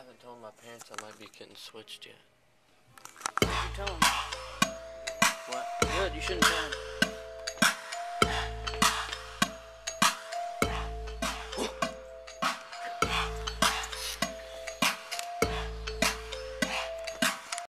haven't told my parents I might be getting switched yet. You tell them. What? Good, you shouldn't tell them.